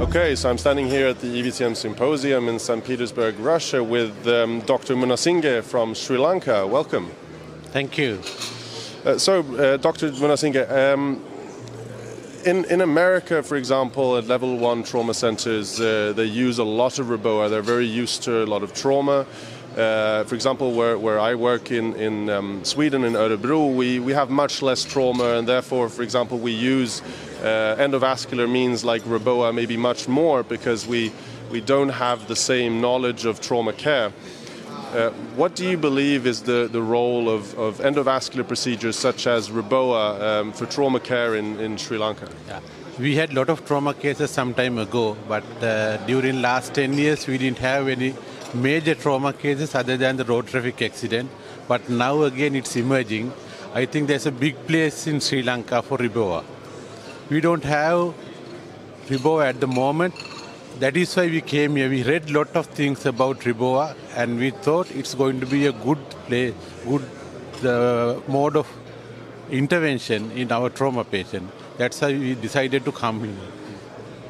Okay, so I'm standing here at the EVTM Symposium in St. Petersburg, Russia, with um, Dr. Munasinghe from Sri Lanka. Welcome. Thank you. Uh, so, uh, Dr. Munasinghe, um, in, in America, for example, at level one trauma centers, uh, they use a lot of Reboa. They're very used to a lot of trauma. Uh, for example, where, where I work in, in um, Sweden, in Örebro, we, we have much less trauma, and therefore, for example, we use uh, endovascular means like Reboa maybe much more because we, we don't have the same knowledge of trauma care. Uh, what do you believe is the, the role of, of endovascular procedures such as Reboa um, for trauma care in, in Sri Lanka? Yeah. We had a lot of trauma cases some time ago, but uh, during last 10 years we didn't have any major trauma cases other than the road traffic accident. But now again it's emerging. I think there's a big place in Sri Lanka for Reboa. We don't have Reboa at the moment. That is why we came here. We read lot of things about Reboa and we thought it's going to be a good play, good uh, mode of intervention in our trauma patient. That's why we decided to come here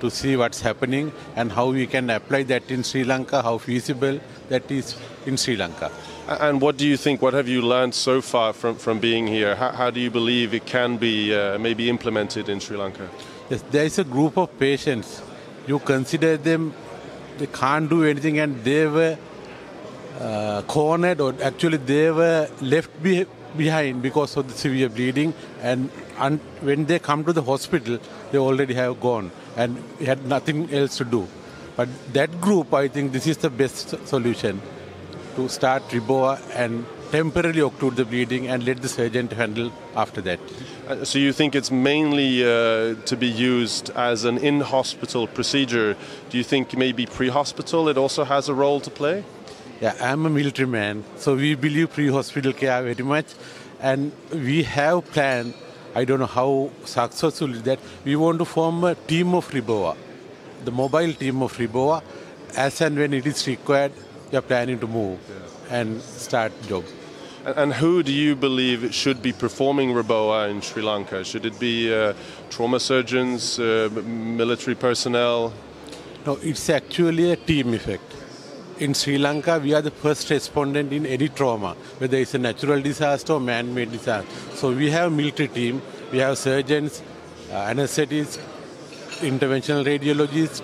to see what's happening and how we can apply that in Sri Lanka, how feasible that is in Sri Lanka. And what do you think? What have you learned so far from, from being here? How, how do you believe it can be uh, maybe implemented in Sri Lanka? Yes, there is a group of patients. You consider them, they can't do anything, and they were uh, cornered, or actually they were left be- behind because of the severe bleeding. And un- when they come to the hospital, they already have gone and had nothing else to do. But that group, I think this is the best solution to start Reboa and temporarily occlude the bleeding and let the surgeon handle after that. Uh, so you think it's mainly uh, to be used as an in-hospital procedure? Do you think maybe pre-hospital it also has a role to play? Yeah, I'm a military man, so we believe pre-hospital care very much, and we have planned. I don't know how successful is that. We want to form a team of Reboa, the mobile team of Reboa, as and when it is required. We are planning to move and start job. And, who do you believe should be performing Reboa in Sri Lanka? Should it be uh, trauma surgeons, uh, military personnel? No, it's actually a team effect. In Sri Lanka, we are the first respondent in any trauma, whether it's a natural disaster or man-made disaster. So we have military team, we have surgeons, uh, anesthetists, interventional radiologists,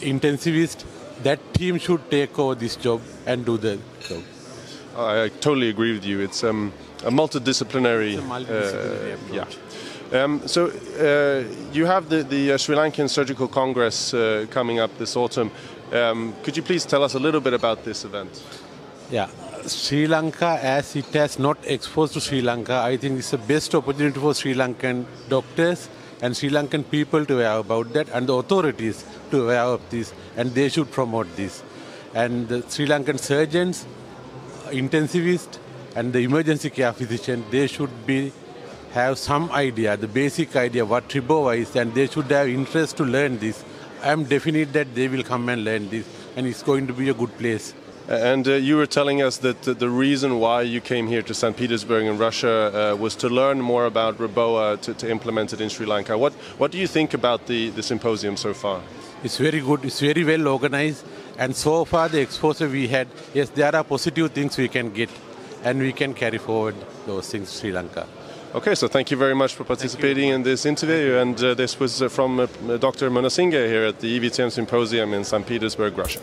intensivists. That team should take over this job and do the job. I, I totally agree with you. It's um, a multidisciplinary. It's a multidisciplinary uh, approach. yeah. Um, so uh, you have the, the uh, Sri Lankan Surgical Congress uh, coming up this autumn. Um, could you please tell us a little bit about this event? Yeah, Sri Lanka, as it has not exposed to Sri Lanka, I think it's the best opportunity for Sri Lankan doctors and Sri Lankan people to aware about that and the authorities to aware of this and they should promote this. And the Sri Lankan surgeons, intensivists and the emergency care physician, they should be have some idea, the basic idea what Reboa is and they should have interest to learn this. I am definite that they will come and learn this and it's going to be a good place. And uh, you were telling us that the reason why you came here to St. Petersburg in Russia uh, was to learn more about Reboa to, to, implement it in Sri Lanka. What, what do you think about the, the symposium so far? It's very good, it's very well organized, and so far the exposure we had, yes, there are positive things we can get, and we can carry forward those things to Sri Lanka. Okay, so thank you very much for participating in this interview, and uh, this was uh, from uh, Dr. Munasinghe here at the EVTM Symposium in St. Petersburg, Russia.